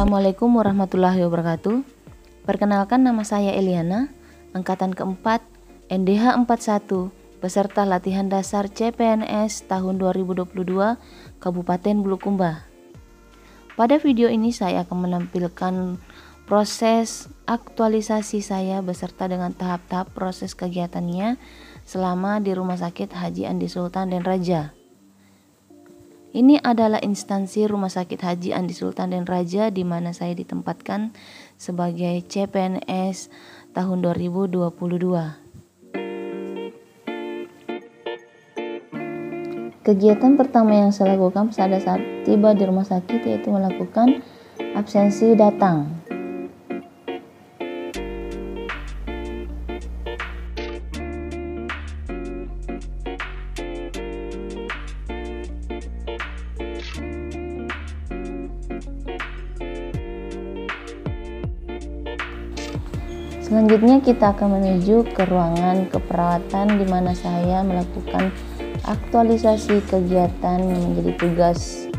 Assalamualaikum warahmatullahi wabarakatuh. Perkenalkan nama saya Eliana, angkatan keempat NDH 41, peserta latihan dasar CPNS tahun 2022 Kabupaten Bulukumba. Pada video ini saya akan menampilkan proses aktualisasi saya beserta dengan tahap-tahap proses kegiatannya selama di Rumah Sakit Haji Andi Sultan dan Raja. Ini adalah instansi Rumah Sakit Haji Andi Sultan dan Raja di mana saya ditempatkan sebagai CPNS tahun 2022. Kegiatan pertama yang saya lakukan pada saat tiba di rumah sakit yaitu melakukan absensi datang. Selanjutnya kita akan menuju ke ruangan keperawatan di mana saya melakukan aktualisasi kegiatan menjadi tugas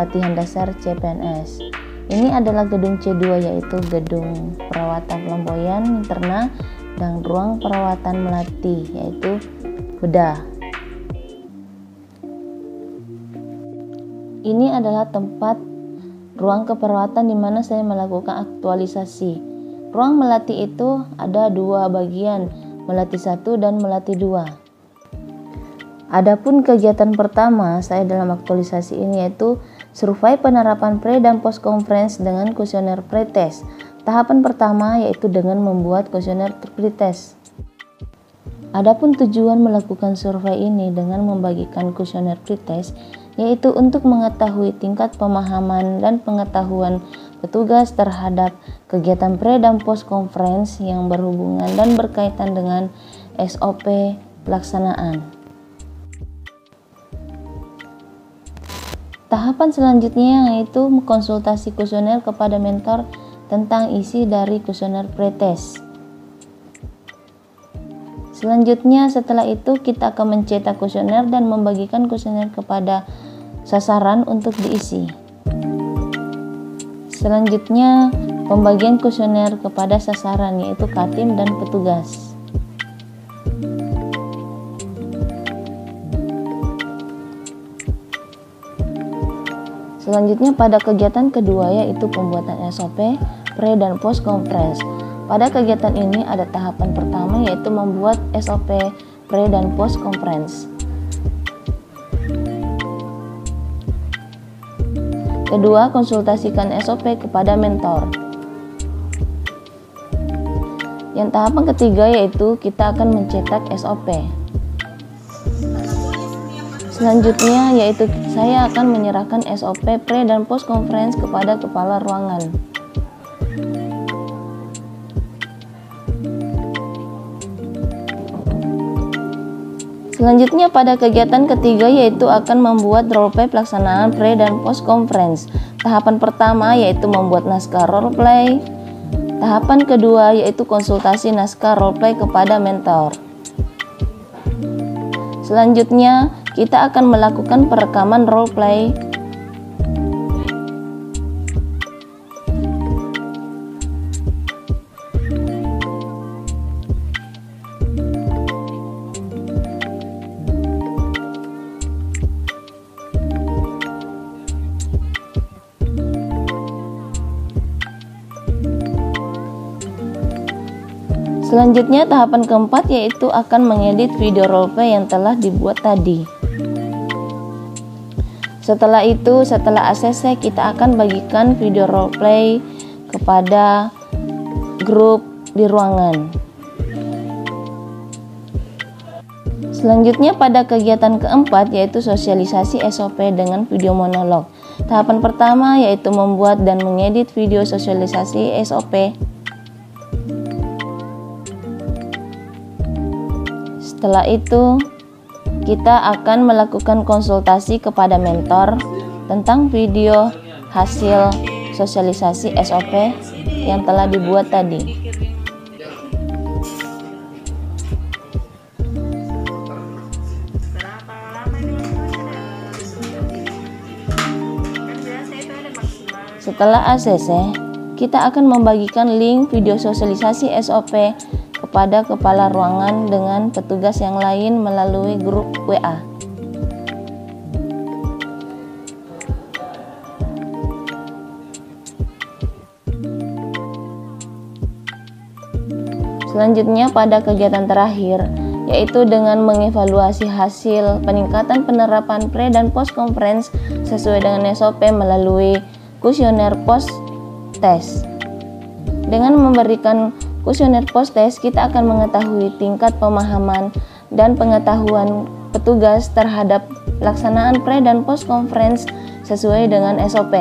latihan dasar CPNS. Ini adalah gedung C2 yaitu gedung perawatan flamboyan interna dan ruang perawatan melati yaitu bedah. Ini adalah tempat ruang keperawatan di mana saya melakukan aktualisasi Ruang melati itu ada dua bagian, melati satu dan melati dua. Adapun kegiatan pertama saya dalam aktualisasi ini yaitu survei penerapan pre dan post conference dengan kuesioner pretest. Tahapan pertama yaitu dengan membuat kuesioner pretest. Adapun tujuan melakukan survei ini dengan membagikan kuesioner pretest yaitu untuk mengetahui tingkat pemahaman dan pengetahuan petugas terhadap kegiatan pre dan post conference yang berhubungan dan berkaitan dengan SOP pelaksanaan. Tahapan selanjutnya yaitu konsultasi kuesioner kepada mentor tentang isi dari kuesioner pretest. Selanjutnya setelah itu kita akan mencetak kuesioner dan membagikan kuesioner kepada sasaran untuk diisi. Selanjutnya, pembagian kuesioner kepada sasaran yaitu Katim dan petugas. Selanjutnya pada kegiatan kedua yaitu pembuatan SOP, pre dan post conference. Pada kegiatan ini ada tahapan pertama yaitu membuat SOP, pre dan post conference. Kedua, konsultasikan SOP kepada mentor. Yang tahapan ketiga yaitu kita akan mencetak SOP. Selanjutnya yaitu saya akan menyerahkan SOP pre dan post conference kepada kepala ruangan. Selanjutnya pada kegiatan ketiga yaitu akan membuat roleplay pelaksanaan pre dan post conference. Tahapan pertama yaitu membuat naskah roleplay. Tahapan kedua yaitu konsultasi naskah roleplay kepada mentor. Selanjutnya kita akan melakukan perekaman roleplay Selanjutnya tahapan keempat yaitu akan mengedit video roleplay yang telah dibuat tadi. Setelah itu, setelah ACC kita akan bagikan video roleplay kepada grup di ruangan. Selanjutnya pada kegiatan keempat yaitu sosialisasi SOP dengan video monolog. Tahapan pertama yaitu membuat dan mengedit video sosialisasi SOP Setelah itu, kita akan melakukan konsultasi kepada mentor tentang video hasil sosialisasi SOP yang telah dibuat tadi. Setelah ACC, kita akan membagikan link video sosialisasi SOP kepada kepala ruangan dengan petugas yang lain melalui grup WA. Selanjutnya pada kegiatan terakhir, yaitu dengan mengevaluasi hasil peningkatan penerapan pre dan post conference sesuai dengan SOP melalui kuesioner post test. Dengan memberikan kuesioner post test, kita akan mengetahui tingkat pemahaman dan pengetahuan petugas terhadap pelaksanaan pre dan post conference sesuai dengan SOP.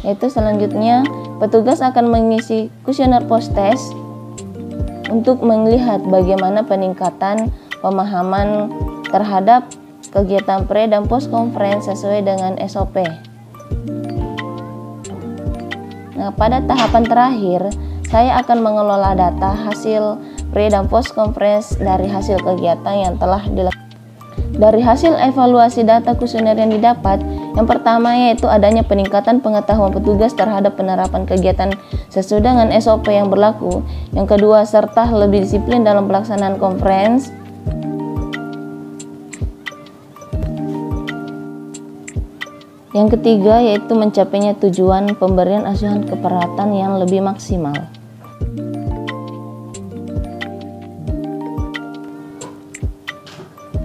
Yaitu selanjutnya petugas akan mengisi kuesioner post test untuk melihat bagaimana peningkatan pemahaman terhadap kegiatan pre dan post conference sesuai dengan SOP. Nah, pada tahapan terakhir, saya akan mengelola data hasil pre dan post conference dari hasil kegiatan yang telah dilakukan. Dari hasil evaluasi data kuesioner yang didapat, yang pertama yaitu adanya peningkatan pengetahuan petugas terhadap penerapan kegiatan sesuai dengan SOP yang berlaku. Yang kedua, serta lebih disiplin dalam pelaksanaan conference. Yang ketiga yaitu mencapainya tujuan pemberian asuhan keperawatan yang lebih maksimal.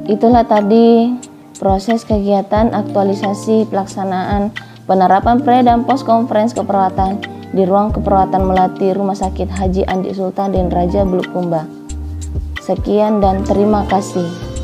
Itulah tadi proses kegiatan aktualisasi pelaksanaan penerapan pre dan post conference keperawatan di ruang keperawatan Melati Rumah Sakit Haji Andi Sultan dan Raja Bulukumba. Sekian dan terima kasih.